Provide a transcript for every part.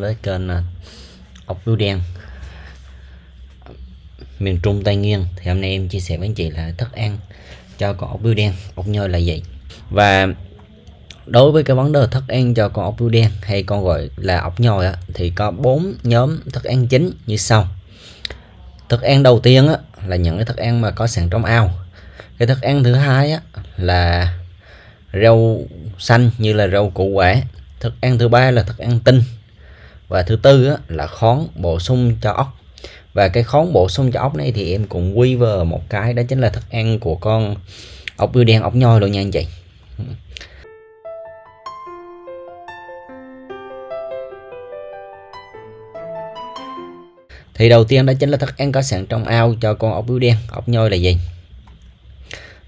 đến kênh à, ốc bươu đen. Miền Trung Tây Nguyên. Thì hôm nay em chia sẻ với anh chị là thức ăn cho con ốc bươu đen. Ốc nhơi là gì và đối với cái vấn đề thức ăn cho con ốc bươu đen hay con gọi là ốc nhồi á, thì có bốn nhóm thức ăn chính như sau. Thức ăn đầu tiên á, là những cái thức ăn mà có sẵn trong ao. Cái thức ăn thứ hai á, là rau xanh như là rau củ quả. Thức ăn thứ ba là thức ăn tinh và thứ tư á, là khón bổ sung cho ốc. Và cái khón bổ sung cho ốc này thì em cũng quy vào một cái đó chính là thức ăn của con ốc bươu đen ốc nhoi luôn nha anh chị. Thì đầu tiên đó chính là thức ăn có sẵn trong ao cho con ốc bươu đen ốc nhoi là gì?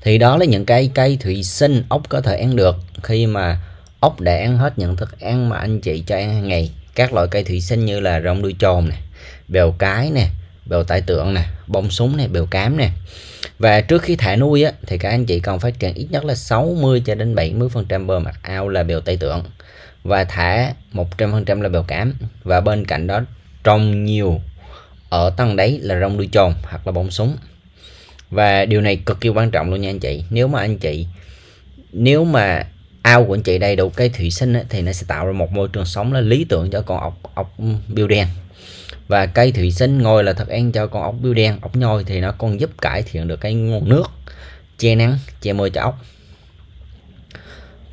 Thì đó là những cây cây thủy sinh ốc có thể ăn được khi mà ốc đã ăn hết những thức ăn mà anh chị cho ăn hàng ngày các loại cây thủy sinh như là rong đuôi trồn này bèo cái nè bèo tải tượng nè bông súng này bèo cám nè. Và trước khi thả nuôi á, thì các anh chị cần phát triển ít nhất là 60 cho đến 70 phần trăm bờ mặt ao là bèo tây tượng. Và thả 100 phần trăm là bèo cám. Và bên cạnh đó trồng nhiều ở tầng đấy là rong đuôi trồn hoặc là bông súng. Và điều này cực kỳ quan trọng luôn nha anh chị. Nếu mà anh chị nếu mà ao của anh chị đầy đủ cây thủy sinh ấy, thì nó sẽ tạo ra một môi trường sống là lý tưởng cho con ốc ốc biêu đen. Và cây thủy sinh ngồi là thức ăn cho con ốc biêu đen ốc nhoi thì nó còn giúp cải thiện được cái nguồn nước che nắng che mưa cho ốc.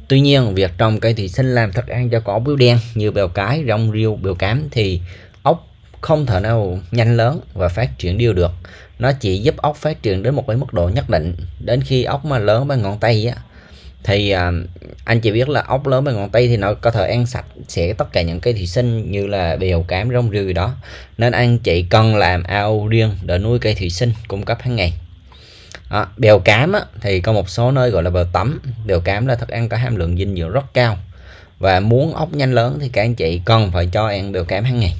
Tuy nhiên việc trồng cây thủy sinh làm thức ăn cho con ốc biêu đen như bèo cái, rong riêu, bèo cám thì ốc không thể nào nhanh lớn và phát triển đều được. Nó chỉ giúp ốc phát triển đến một cái mức độ nhất định. Đến khi ốc mà lớn bằng ngón tay á thì à, anh chỉ biết là ốc lớn bằng ngón tay thì nó có thể ăn sạch sẽ tất cả những cái thủy sinh như là bèo cám rong rươi đó. Nên anh chị cần làm ao riêng để nuôi cây thủy sinh cung cấp hàng ngày. À, bèo cám á, thì có một số nơi gọi là bèo tắm. Bèo cám là thức ăn có hàm lượng dinh dưỡng rất cao. Và muốn ốc nhanh lớn thì các anh chị cần phải cho ăn bèo cám hàng ngày.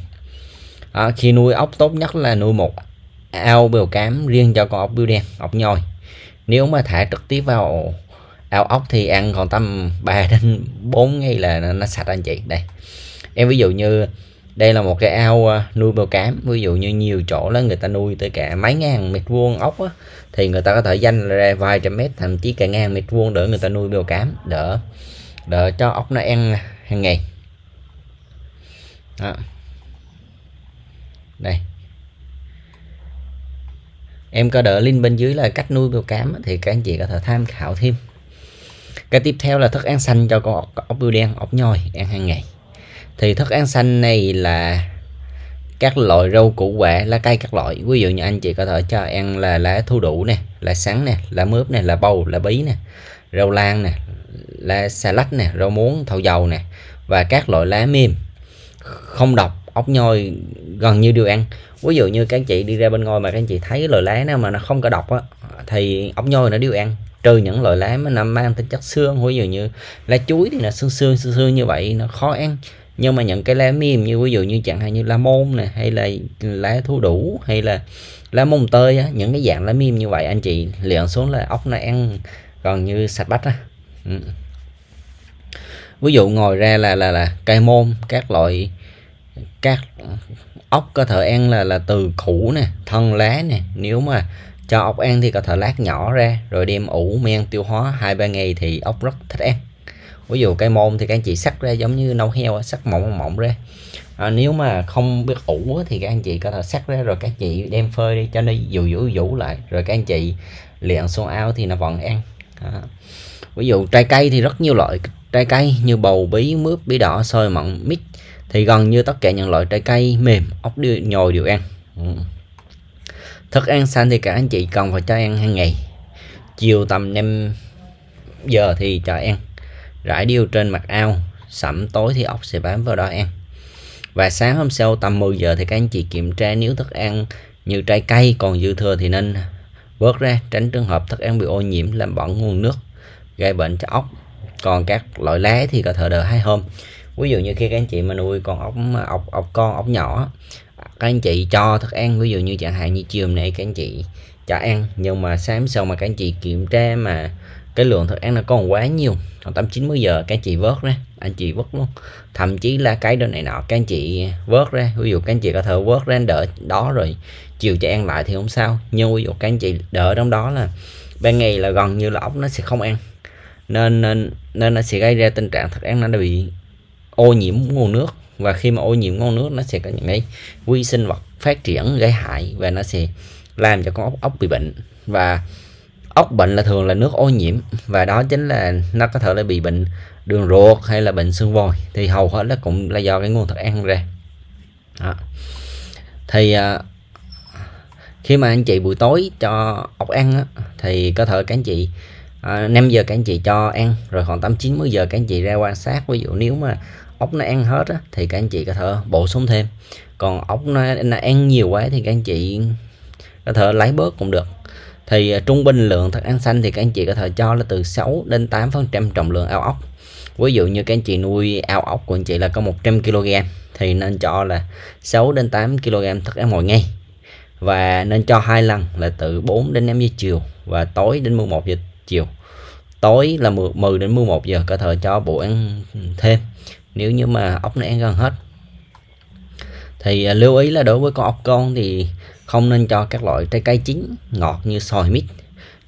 À, khi nuôi ốc tốt nhất là nuôi một ao bèo cám riêng cho con ốc bươu đen ốc nhồi. Nếu mà thả trực tiếp vào ao ốc thì ăn còn tầm 3 đến 4 ngày là nó, nó sạch anh chị. Đây. Em ví dụ như đây là một cái ao à, nuôi bèo cám. Ví dụ như nhiều chỗ là người ta nuôi tới cả mấy ngàn mét vuông ốc á, thì người ta có thể danh ra vài trăm mét thậm chí cả ngàn mét vuông để người ta nuôi bèo cám đỡ đỡ cho ốc nó ăn hàng ngày. Đó. đây. Em có đỡ link bên dưới là cách nuôi bèo cám thì các anh chị có thể tham khảo thêm cái tiếp theo là thức ăn xanh cho con ốc, ốc bươu đen ốc nhoi ăn hàng ngày. Thì thức ăn xanh này là các loại rau củ quả lá cây các loại. Ví dụ như anh chị có thể cho ăn là lá thu đủ nè lá sắn nè lá mướp nè lá bầu lá bí nè rau lan nè lá xà lách nè rau muống thau dầu nè và các loại lá mềm. Không độc ốc nhoi gần như đều ăn. Ví dụ như các anh chị đi ra bên ngoài mà các anh chị thấy loại lá nào mà nó không có độc á thì ốc nhoi nó đều ăn trừ những loại lá mà nằm mang tính chất xương ví dụ như lá chuối thì là xương xương xương xương như vậy nó khó ăn. Nhưng mà những cái lá mềm như ví dụ như chẳng hạn như lá môn này hay là lá thu đủ hay là lá mông tơi á, những cái dạng lá mềm như vậy anh chị liền xuống là ốc nó ăn gần như sạch bách á. Ừ. ví dụ ngồi ra là là là cây môn các loại các ốc có thể ăn là là từ củ nè thân lá nè. Nếu mà cho ốc ăn thì có thể lát nhỏ ra rồi đem ủ men tiêu hóa hai ba ngày thì ốc rất thích ăn. Ví dụ cây môn thì các anh chị sắc ra giống như nâu heo sắc mỏng mỏng ra. À, nếu mà không biết ủ thì các anh chị có thể sắc ra rồi các anh chị đem phơi đi cho nó dụ dụ dụ lại. Rồi các anh chị liền xuống ao thì nó vẫn ăn. À. ví dụ trái cây thì rất nhiều loại trái cây như bầu bí mướp bí đỏ sôi mận mít. Thì gần như tất cả những loại trái cây mềm ốc đều nhồi đều ăn. Ừ thức ăn xanh thì các anh chị cần phải cho ăn hàng ngày. Chiều tầm 5 giờ thì cho ăn. Rải điêu trên mặt ao, sẩm tối thì ốc sẽ bám vào đó ăn. Và sáng hôm sau tầm 10 giờ thì các anh chị kiểm tra nếu thức ăn như trái cây còn dư thừa thì nên vớt ra, tránh trường hợp thức ăn bị ô nhiễm làm bẩn nguồn nước, gây bệnh cho ốc. Còn các loại lá thì có thể đợi hai hôm. Ví dụ như khi các anh chị mà nuôi con ốc ốc ốc con, ốc nhỏ các anh chị cho thức ăn, ví dụ như chẳng hạn như chiều nay các anh chị cho ăn, nhưng mà sáng sau mà các anh chị kiểm tra mà cái lượng thức ăn nó còn quá nhiều, khoảng tầm 90 giờ các anh chị vớt ra, anh chị vớt luôn. Thậm chí là cái đồ này nọ các anh chị vớt ra, ví dụ các anh chị có thể vớt ra đỡ đó rồi, chiều cho ăn lại thì không sao. Nhưng ví dụ các anh chị đỡ trong đó là ban ngày là gần như là ốc nó sẽ không ăn. Nên nên nên nó sẽ gây ra tình trạng thức ăn nó đã bị ô nhiễm nguồn nước và khi mà ô nhiễm nguồn nước nó sẽ có những cái vi sinh vật phát triển gây hại và nó sẽ làm cho con ốc ốc bị bệnh. Và ốc bệnh là thường là nước ô nhiễm và đó chính là nó có thể là bị bệnh đường ruột hay là bệnh xương vòi. Thì hầu hết là cũng là do cái nguồn thức ăn ra. Đó. thì à, khi mà anh chị buổi tối cho ốc ăn á, thì có thể các anh chị à, 5 giờ các anh chị cho ăn rồi khoảng 8 90 giờ các anh chị ra quan sát. Ví dụ nếu mà ốc nó ăn hết á, thì các anh chị có thể bổ sung thêm. Còn ốc nó, nó ăn nhiều quá thì các anh chị có thể lấy bớt cũng được. Thì à, trung bình lượng thức ăn xanh thì các anh chị có thể cho là từ 6 đến 8 phần trăm trọng lượng ao ốc. Ví dụ như các anh chị nuôi ao ốc của anh chị là có 100 kg thì nên cho là 6 đến 8 kg thức ăn mỗi ngày. Và nên cho hai lần là từ 4 đến 5 giờ chiều và tối đến 11 giờ chiều. Tối là 10 đến 11 giờ có thể cho bổ ăn thêm nếu như mà ốc nó ăn gần hết. Thì à, lưu ý là đối với con ốc con thì không nên cho các loại trái cây chín, ngọt như xoài mít.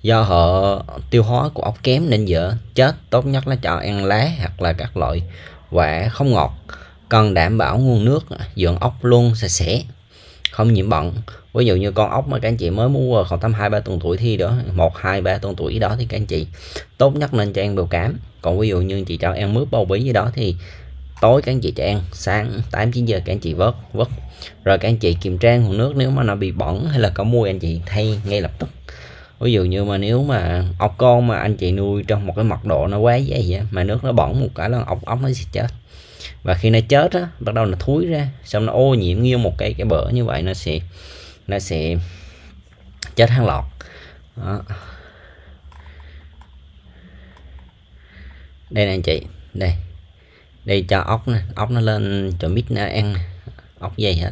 Do họ tiêu hóa của ốc kém nên dở chết. Tốt nhất là cho ăn lá hoặc là các loại quả không ngọt. Cần đảm bảo nguồn nước, dưỡng ốc luôn sạch sẽ, không nhiễm bẩn. Ví dụ như con ốc mà các anh chị mới mua khoảng tầm hai ba tuần tuổi thì đó, một, hai, ba tuần tuổi đó thì các anh chị, tốt nhất nên cho ăn bào cám. Còn ví dụ như chị cho ăn mướp bầu bí gì đó thì tối các anh chị cho ăn sáng 8 9 giờ các anh chị vớt vớt. Rồi các anh chị kiểm tra nguồn nước nếu mà nó bị bẩn hay là có mùi anh chị thay ngay lập tức. Ví dụ như mà nếu mà ốc con mà anh chị nuôi trong một cái mật độ nó quá dễ vậy mà nước nó bẩn một cái là ốc ốc nó sẽ chết. Và khi nó chết á, bắt đầu nó thúi ra, xong nó ô nhiễm như một cái cái bờ như vậy, nó sẽ nó sẽ chết hàng lọt đó. đây nè anh chị, đây đây cho ốc nè ốc nó lên cho mít nó ăn ốc dày hết.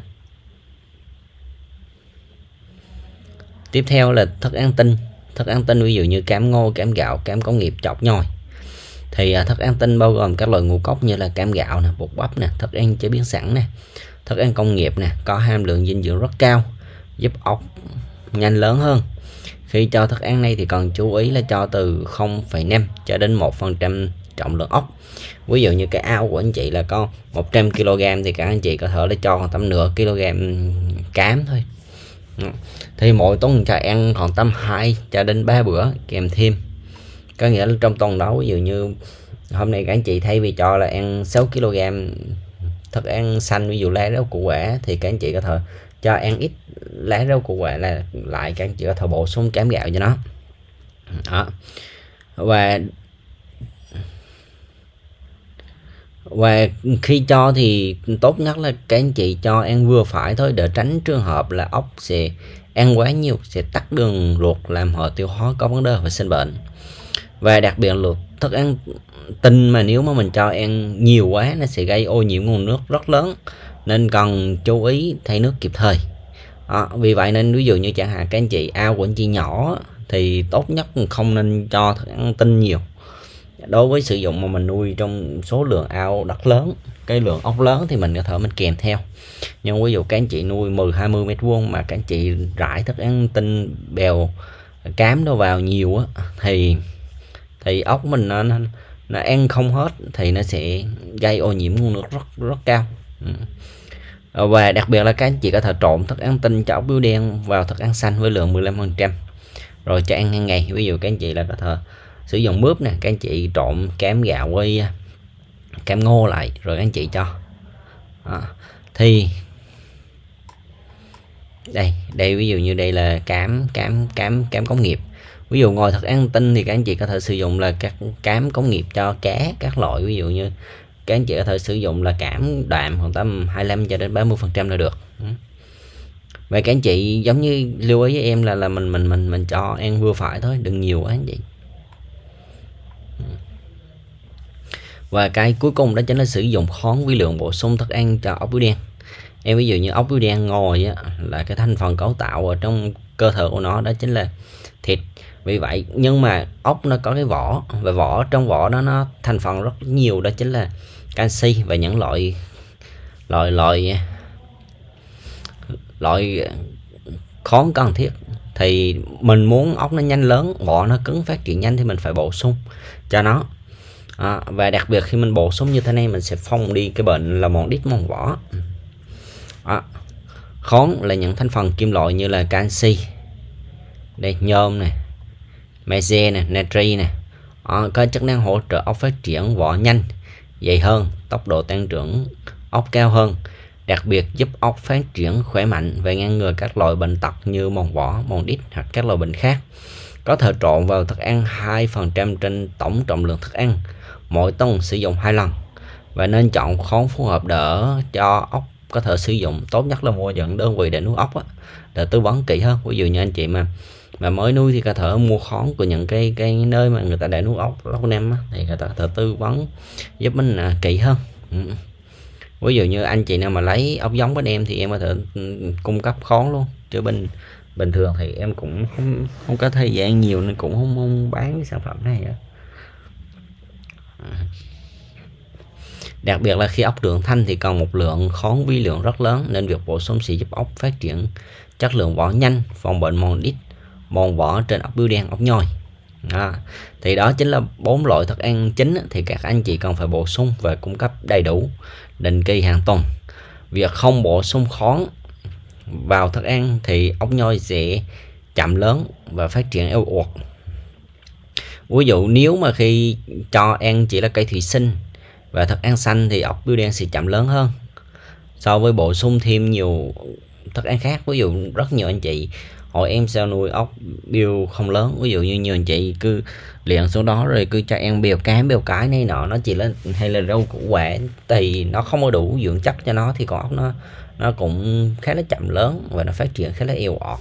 Tiếp theo là thức ăn tinh. Thức ăn tinh ví dụ như cám ngô cám gạo cám công nghiệp chọc nhồi. Thì à, thức ăn tinh bao gồm các loại ngũ cốc như là cám gạo nè bột bắp nè thức ăn chế biến sẵn nè thức ăn công nghiệp nè có hàm lượng dinh dưỡng rất cao giúp ốc nhanh lớn hơn. Khi cho thức ăn này thì cần chú ý là cho từ 0,5 cho đến 1 phần trăm trọng lượng ốc. Ví dụ như cái ao của anh chị là có 100 kg thì các anh chị có thể là cho khoảng tầm nửa kg ừ, cám thôi. Thì mỗi tuần cho ăn khoảng tầm 2 cho đến 3 bữa kèm thêm. Có nghĩa là trong tuần đó, ví dụ như hôm nay các anh chị thay vì cho là ăn 6 kg thức ăn xanh, ví dụ lá rau củ quả, thì các anh chị có thể cho ăn ít lá rau củ quả là lại các anh chị có thể bổ sung cám gạo cho nó. Đó. Và và khi cho thì tốt nhất là các anh chị cho ăn vừa phải thôi để tránh trường hợp là ốc sẽ ăn quá nhiều sẽ tắt đường ruột làm họ tiêu hóa có vấn đề và sinh bệnh. Và đặc biệt là thức ăn tinh mà nếu mà mình cho ăn nhiều quá nó sẽ gây ô nhiễm nguồn nước rất lớn nên cần chú ý thay nước kịp thời. À, vì vậy nên ví dụ như chẳng hạn các anh chị ao của anh chị nhỏ thì tốt nhất không nên cho thức ăn tinh nhiều. Dạ, đối với sử dụng mà mình nuôi trong số lượng ao đất lớn cái lượng ốc lớn thì mình có thể mình kèm theo. Nhưng ví dụ các anh chị nuôi 10 20 mét vuông mà các anh chị rải thức ăn tinh bèo cám đâu vào nhiều á thì thì ốc mình nó, nó ăn không hết thì nó sẽ gây ô nhiễm nguồn nước rất rất cao. Ừ. và đặc biệt là các anh chị có thể trộn thức ăn tinh cho ốc biêu đen vào thức ăn xanh với lượng 15% rồi cho ăn hàng ngày. Ví dụ các anh chị là có thể sử dụng mướp nè, các anh chị trộn kém gạo với à, kém ngô lại, rồi các anh chị cho. Đó. thì đây đây ví dụ như đây là cám cám cám cám công nghiệp. Ví dụ ngồi thật ăn tinh thì các anh chị có thể sử dụng là các cám công nghiệp cho cá các loại. Ví dụ như các anh chị có thể sử dụng là cám đạm khoảng tầm 25 cho đến 30 phần trăm là được. Ừ. Và các anh chị giống như lưu ý với em là là mình mình mình mình cho ăn vừa phải thôi, đừng nhiều quá anh chị. Và cái cuối cùng đó chính là sử dụng khoáng vi lượng bổ sung thức ăn cho ốc bướu đen. Em ví dụ như ốc bướu đen ngồi á, là cái thành phần cấu tạo ở trong cơ thể của nó đó chính là thịt. Vì vậy nhưng mà ốc nó có cái vỏ và vỏ trong vỏ đó nó thành phần rất nhiều đó chính là canxi và những loại loại loại loại khoáng cần thiết. Thì mình muốn ốc nó nhanh lớn vỏ nó cứng phát triển nhanh thì mình phải bổ sung cho nó à, và đặc biệt khi mình bổ sung như thế này mình sẽ phong đi cái bệnh là mòn đít mòn vỏ. À, khón là những thành phần kim loại như là canxi đây nhôm này magie này natri này. À, có chức năng hỗ trợ ốc phát triển vỏ nhanh dày hơn tốc độ tăng trưởng ốc cao hơn. Đặc biệt giúp ốc phát triển khỏe mạnh và ngăn ngừa các loại bệnh tật như mòn vỏ, mòn đít hoặc các loại bệnh khác. Có thể trộn vào thức ăn 2% trên tổng trọng lượng thức ăn, mỗi tuần sử dụng hai lần. Và nên chọn khóm phù hợp đỡ cho ốc có thể sử dụng. Tốt nhất là mua những đơn vị để nuôi ốc á, để tư vấn kỹ hơn. Ví dụ như anh chị mà mà mới nuôi thì có thể mua khóm của những cái cái nơi mà người ta để nuôi ốc lâu năm á, thì người ta có thể tư vấn giúp mình à, kỹ hơn. Ừ. Ví dụ như anh chị nào mà lấy ốc giống bên em thì em có thể ừ, cung cấp khóm luôn. Chứ bình bình thường thì em cũng không, không có thời gian nhiều nên cũng không, không bán cái sản phẩm này nữa. À. đặc biệt là khi ốc trưởng thanh thì còn một lượng khoáng vi lượng rất lớn nên việc bổ sung sẽ giúp ốc phát triển chất lượng vỏ nhanh phòng bệnh mòn đít mòn vỏ trên ốc bươu đen ốc nhồi à, thì đó chính là bốn loại thức ăn chính thì các anh chị cần phải bổ sung và cung cấp đầy đủ định kỳ hàng tuần. Việc không bổ sung khoáng vào thức ăn thì ốc nhoi sẽ chậm lớn và phát triển eo uột ví dụ nếu mà khi cho ăn chỉ là cây thủy sinh và thức ăn xanh thì ốc bưu đen sẽ chậm lớn hơn. So với bổ sung thêm nhiều thức ăn khác, ví dụ rất nhiều anh chị, hỏi em sao nuôi ốc biêu không lớn, ví dụ như nhiều anh chị cứ liền số đó rồi cứ cho ăn bèo cái bèo cái này nọ, nó chỉ là, hay là rau củ quả, thì nó không có đủ dưỡng chất cho nó thì con ốc nó nó cũng khá là chậm lớn và nó phát triển khá là eo ọt.